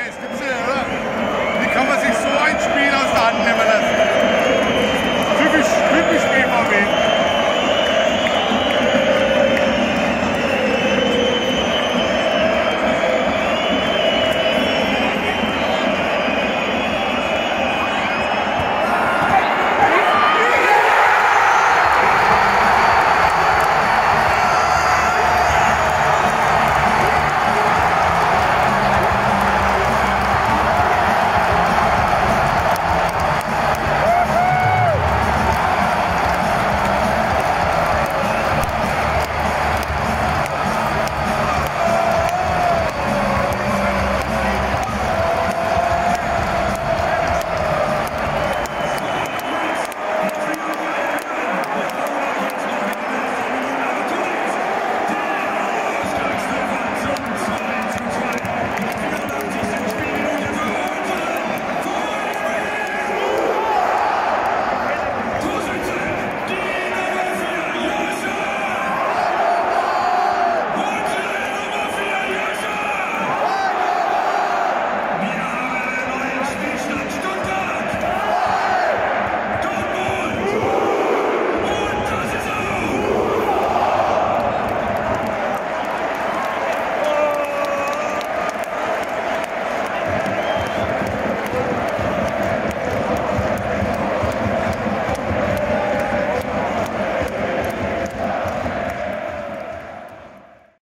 Let's